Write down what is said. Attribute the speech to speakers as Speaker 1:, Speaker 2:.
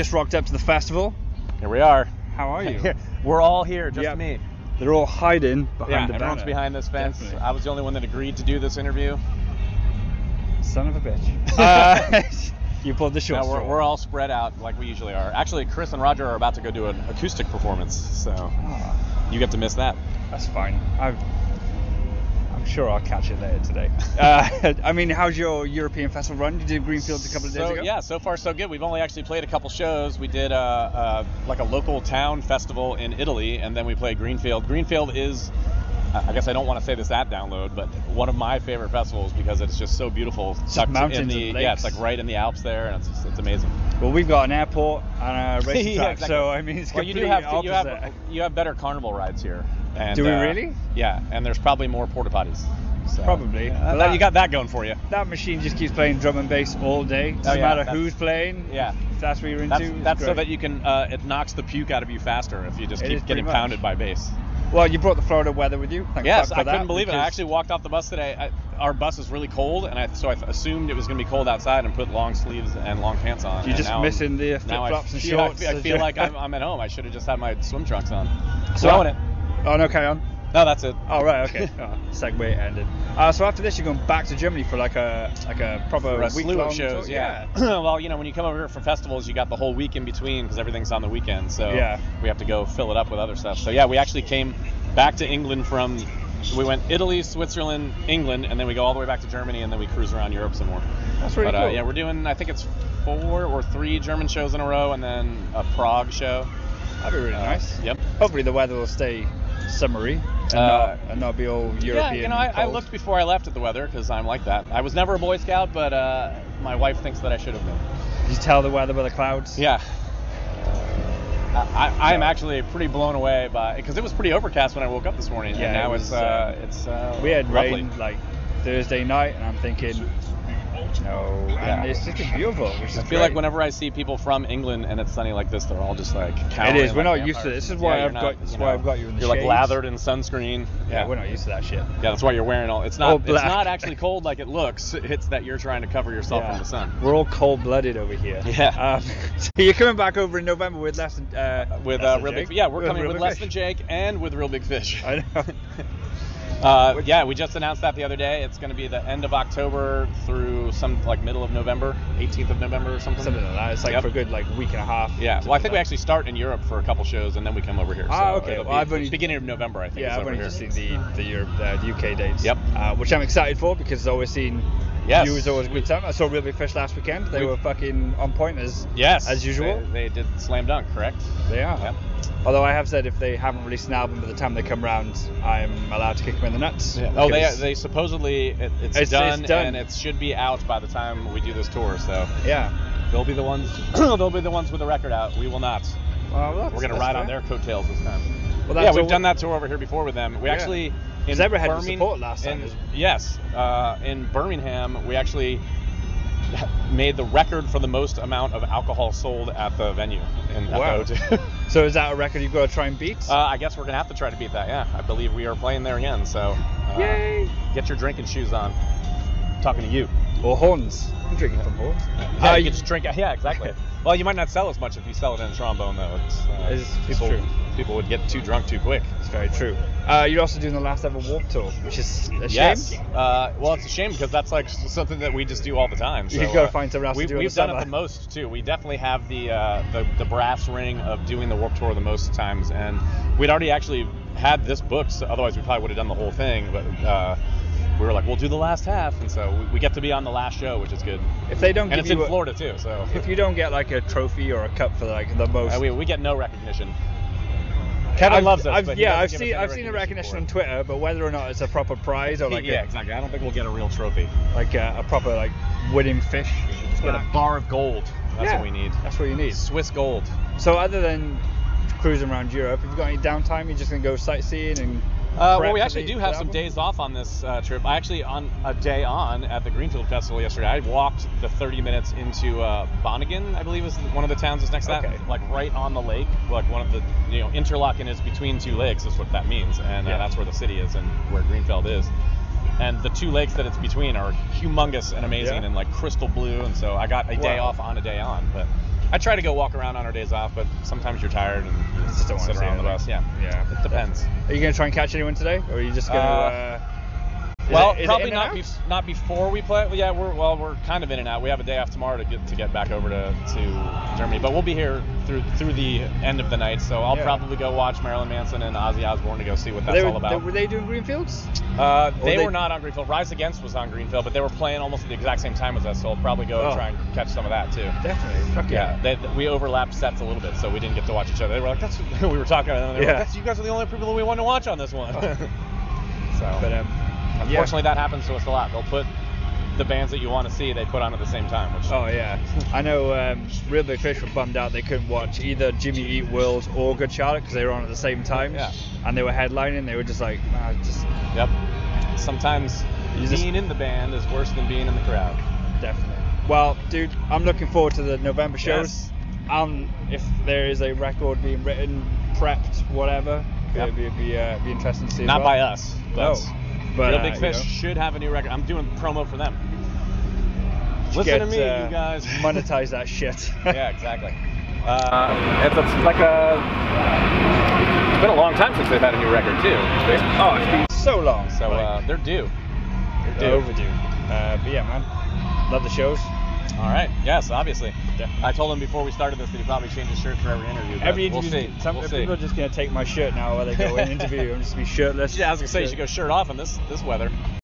Speaker 1: just rocked up to the festival.
Speaker 2: Here we are.
Speaker 1: How are you?
Speaker 2: We're all here, just
Speaker 1: Yep.
Speaker 2: me.
Speaker 1: They're all hiding behind
Speaker 2: Yeah,
Speaker 1: the
Speaker 2: everyone's
Speaker 1: banner.
Speaker 2: behind this fence.
Speaker 1: Definitely.
Speaker 2: I was the only one that agreed to do this interview.
Speaker 1: Son of a bitch. Uh, you pulled the short
Speaker 2: Now we're, we're all spread out like we usually are. Actually, Chris and Roger are about to go do an acoustic performance, so
Speaker 1: Ah,
Speaker 2: you get to miss that.
Speaker 1: that's fine. I've, sure I'll catch it later today. Uh, I mean, how's your European festival run? You did Greenfields a couple of days
Speaker 2: so,
Speaker 1: ago.
Speaker 2: Yeah, so far so good. We've only actually played a couple shows. We did uh, uh, like a local town festival in Italy, and then we played Greenfield. Greenfield is, I guess I don't want to say this at download, but one of my favorite festivals because it's just so beautiful. in
Speaker 1: mountains
Speaker 2: the,
Speaker 1: and
Speaker 2: yeah, it's like right in the Alps there, and it's it's amazing.
Speaker 1: Well, we've got an airport and a racetrack,
Speaker 2: Yeah, exactly.
Speaker 1: so I mean, it's
Speaker 2: well, you do have you have you have better carnival rides here. And,
Speaker 1: Do we
Speaker 2: uh,
Speaker 1: really?
Speaker 2: Yeah, and there's probably more porta potties. So,
Speaker 1: Probably.
Speaker 2: yeah, that- you got that going for you.
Speaker 1: that machine just keeps playing drum and bass all day. Doesn't
Speaker 2: Oh, yeah,
Speaker 1: matter who's playing.
Speaker 2: Yeah.
Speaker 1: If that's what you're into.
Speaker 2: That's, that's so that you can uh, it knocks the puke out of you faster if you just
Speaker 1: It
Speaker 2: keep getting pounded by bass.
Speaker 1: Well, you brought the Florida weather with you. Thank
Speaker 2: Yes, I couldn't believe it. I actually walked off the bus today. I, our bus is really cold, and I, so I assumed it was going to be cold outside and put long sleeves and long pants on.
Speaker 1: You're just missing the
Speaker 2: now I
Speaker 1: flip-flops and
Speaker 2: feel- I
Speaker 1: shorts
Speaker 2: feel, I feel like I'm, I'm at home. I should have just had my swim trunks on.
Speaker 1: So-
Speaker 2: Blowing it.
Speaker 1: Oh no, carry on.
Speaker 2: No, that's it.
Speaker 1: Oh right, okay. oh, segue ended. Uh, so after this, you're going back to Germany for like a like a proper week
Speaker 2: slew of shows,
Speaker 1: tour?
Speaker 2: yeah. well, you know, when you come over here for festivals, you got the whole week in between because everything's on the weekend. So
Speaker 1: Yeah.
Speaker 2: we have to go fill it up with other stuff. So yeah, we actually came back to England from. We went Italy, Switzerland, England, and then we go all the way back to Germany, and then we cruise around Europe some more.
Speaker 1: That's really
Speaker 2: but uh,
Speaker 1: cool.
Speaker 2: yeah, we're doing. I think it's four or three German shows in a row, and then a Prague show.
Speaker 1: That'd be really
Speaker 2: Uh,
Speaker 1: nice.
Speaker 2: Yep.
Speaker 1: Hopefully the weather will stay summery and,
Speaker 2: Uh,
Speaker 1: not, and not be all European.
Speaker 2: Yeah, you know, I, I looked before I left at the weather because I'm like that. I was never a Boy Scout, but uh, my wife thinks that I should have been.
Speaker 1: Did you tell the weather by the clouds?
Speaker 2: Yeah. I, I am actually pretty blown away by because it was pretty overcast when I woke up this morning,
Speaker 1: Yeah,
Speaker 2: and now
Speaker 1: it
Speaker 2: it's
Speaker 1: was,
Speaker 2: uh,
Speaker 1: um,
Speaker 2: it's uh,
Speaker 1: We had
Speaker 2: lovely.
Speaker 1: rain like Thursday night, and I'm thinking, no,
Speaker 2: Yeah.
Speaker 1: and it's just beautiful. Which is
Speaker 2: I feel like whenever I see people from England and it's sunny like this, they're all just like
Speaker 1: It
Speaker 2: cowering.
Speaker 1: We're
Speaker 2: like
Speaker 1: not used to this. This is why
Speaker 2: Yeah,
Speaker 1: I've got. This is why
Speaker 2: know,
Speaker 1: I've got you in the
Speaker 2: You're like lathered in sunscreen.
Speaker 1: Yeah, we're not used to that shit.
Speaker 2: Yeah, that's why you're wearing all. It's not.
Speaker 1: All
Speaker 2: It's not actually cold like it looks. It's that you're trying to cover yourself
Speaker 1: Yeah.
Speaker 2: from the sun.
Speaker 1: We're all cold-blooded over here.
Speaker 2: Yeah.
Speaker 1: Um, so you're coming back over in November with less than uh,
Speaker 2: With uh, real big, yeah, we're coming with less than Jake and with real big fish.
Speaker 1: I know.
Speaker 2: Uh, yeah, we just announced that the other day. It's going to be the end of October through some like middle of November, 18th of November or something.
Speaker 1: Something like that. It's like
Speaker 2: Yep.
Speaker 1: for a good like week and a half.
Speaker 2: Yeah, well, I think we actually start in Europe for a couple shows and then we come over here.
Speaker 1: Ah,
Speaker 2: so
Speaker 1: okay. Well, I've only-
Speaker 2: beginning of November, I think.
Speaker 1: Yeah, I've only
Speaker 2: here.
Speaker 1: just seen the the, Europe, uh, the UK dates.
Speaker 2: Yep.
Speaker 1: Uh, which I'm excited for because I've always seen.
Speaker 2: Yes.
Speaker 1: You was always a good time. I saw Real Big Fish last weekend. They
Speaker 2: We-
Speaker 1: were fucking on point as
Speaker 2: Yes,
Speaker 1: as usual.
Speaker 2: They, they did slam dunk, correct?
Speaker 1: They are.
Speaker 2: Yep.
Speaker 1: Although I have said if they haven't released an album by the time they come round, I'm allowed to kick them in the nuts.
Speaker 2: Oh, they they supposedly it, it's,
Speaker 1: It's- it's
Speaker 2: done,
Speaker 1: done.
Speaker 2: and it should be out by the time we do this tour. So
Speaker 1: Yeah.
Speaker 2: they'll be the ones they'll be the ones with the record out. We will not.
Speaker 1: Well,
Speaker 2: We're gonna ride on their coattails this time.
Speaker 1: Well, that's
Speaker 2: yeah, we've
Speaker 1: all-
Speaker 2: done that tour over here before with them. We
Speaker 1: Yeah.
Speaker 2: actually in
Speaker 1: Zebra had
Speaker 2: Birmingham-
Speaker 1: support last time
Speaker 2: in- yes, uh, in Birmingham, we actually made the record for the most amount of alcohol sold at the venue in
Speaker 1: Wow. So is that a record you've got to try and beat?
Speaker 2: uh, I guess we're gonna have to try to beat that. Yeah, I believe we are playing there again. So uh,
Speaker 1: Yay!
Speaker 2: get your drinking shoes on. talking to you.
Speaker 1: Or horns. I'm drinking from horns.
Speaker 2: Yeah,
Speaker 1: Uh,
Speaker 2: you can just drink. Yeah, exactly. well, you might not sell as much if you sell it in a trombone, though. It's, uh,
Speaker 1: It's- it's
Speaker 2: people,
Speaker 1: true.
Speaker 2: people would get too drunk too quick.
Speaker 1: It's very true. Uh, you're also doing the last ever Warped Tour, which is a
Speaker 2: Yes.
Speaker 1: shame.
Speaker 2: Uh, well, it's a shame because that's like something that we just do all the time. So,
Speaker 1: You gotta
Speaker 2: uh,
Speaker 1: find something else to
Speaker 2: we,
Speaker 1: do in
Speaker 2: We've done
Speaker 1: summer.
Speaker 2: it the most too. We definitely have the, uh, the the brass ring of doing the Warped Tour the most times, and we'd already actually had this booked. So otherwise, we probably would have done the whole thing. But uh, we were like, we'll do the last half, and so we, we get to be on the last show, which is good.
Speaker 1: If they don't
Speaker 2: And it's in
Speaker 1: a-
Speaker 2: Florida too, so
Speaker 1: If you don't get like a trophy or a cup for like the most,
Speaker 2: uh, we, we get no recognition. Kevin
Speaker 1: I've-
Speaker 2: loves us.
Speaker 1: I've-
Speaker 2: but
Speaker 1: yeah, I've seen I've seen a recognition on. Twitter, but whether or not it's a proper prize or like
Speaker 2: yeah,
Speaker 1: a,
Speaker 2: exactly. I don't think we'll get a real trophy.
Speaker 1: like a, a proper like winning fish.
Speaker 2: Let's get a bar of gold. That's
Speaker 1: Yeah,
Speaker 2: what we need.
Speaker 1: That's what you need.
Speaker 2: Swiss gold.
Speaker 1: So other than cruising around Europe, have you got any downtime? You're just gonna go sightseeing and.
Speaker 2: Uh, well, we actually do have some days off on this uh, trip. I actually, on a day on at the Greenfield Festival yesterday, I walked the 30 minutes into uh, Bönigen, I believe is one of the towns that's next to
Speaker 1: Okay.
Speaker 2: that, like right on the lake. Like one of the, you know, Interlaken is between two lakes, is what that means, and uh,
Speaker 1: Yeah.
Speaker 2: that's where the city is and where Greenfield is. And the two lakes that it's between are humongous and amazing
Speaker 1: Yeah.
Speaker 2: and like crystal blue. And so I got a day
Speaker 1: Wow.
Speaker 2: off on a day on, but I try to go walk around on our days off, but sometimes you're tired and you
Speaker 1: Just don't
Speaker 2: sit around the bus. Yeah,
Speaker 1: Yeah.
Speaker 2: it depends.
Speaker 1: Are you gonna try and catch anyone today, or are you just gonna?
Speaker 2: Uh,
Speaker 1: Uh,
Speaker 2: well,
Speaker 1: it
Speaker 2: probably not be, not before we play. Yeah, we're well, we're kind of in and out. We have a day off tomorrow to get to get back over to, to Germany, but we'll be here through through the end of the night. So I'll
Speaker 1: Yeah.
Speaker 2: probably go watch Marilyn Manson and Ozzy Osbourne to go see what that's
Speaker 1: they
Speaker 2: all about.
Speaker 1: they- were they doing Greenfields?
Speaker 2: Uh, they,
Speaker 1: they-
Speaker 2: were not on Greenfield. Rise Against was on Greenfield, but they were playing almost at the exact same time as us, so I'll probably go
Speaker 1: Oh.
Speaker 2: try and catch some of that too.
Speaker 1: Definitely. Fuck
Speaker 2: Yeah, they, we overlapped sets a little bit, so we didn't get to watch each other. They were like, "That's," we were talking, and they were
Speaker 1: Yeah.
Speaker 2: like, That's, "You guys are the only people that we want to watch on this one." so,
Speaker 1: But um,
Speaker 2: unfortunately, that happens to us a lot. They'll put the bands that you want to see, they put on at the same time. Which,
Speaker 1: Oh yeah, I know. Um, Real Big Fish were bummed out they couldn't watch either Jimmy Eat World or Good Charlotte because they were on at the same time.
Speaker 2: Yeah.
Speaker 1: And they were headlining. They were just like, nah, just
Speaker 2: Yep. Sometimes
Speaker 1: You just-
Speaker 2: being in the band is worse than being in the crowd.
Speaker 1: definitely. Well, dude, I'm looking forward to the November shows.
Speaker 2: Yes.
Speaker 1: Um, if there is a record being written, prepped, whatever,
Speaker 2: Yep.
Speaker 1: it'd be it'd be, uh, be interesting to see.
Speaker 2: Not
Speaker 1: well.
Speaker 2: by us, but,
Speaker 1: No. But,
Speaker 2: Real
Speaker 1: uh,
Speaker 2: Big
Speaker 1: you
Speaker 2: Fish
Speaker 1: know,
Speaker 2: should have a new record. I'm doing promo for them. Listen
Speaker 1: get,
Speaker 2: to me,
Speaker 1: uh,
Speaker 2: you guys.
Speaker 1: monetize that shit.
Speaker 2: yeah, exactly. Uh, it's, it's like a. It's been a long time since they've had a new record too.
Speaker 1: oh, it's been so long.
Speaker 2: So
Speaker 1: like,
Speaker 2: uh, they're due. They're
Speaker 1: they're
Speaker 2: due.
Speaker 1: overdue. Uh, but yeah, man, love the shows.
Speaker 2: All right. Yes, obviously.
Speaker 1: Definitely.
Speaker 2: I told him before we started this that he probably change his shirt for every interview.
Speaker 1: Every
Speaker 2: we'll
Speaker 1: interview,
Speaker 2: see.
Speaker 1: some
Speaker 2: we'll
Speaker 1: people
Speaker 2: see.
Speaker 1: are just gonna take my shirt now while they go in interview. I'm just gonna be shirtless.
Speaker 2: Yeah, I was gonna say you should go shirt off in this this weather.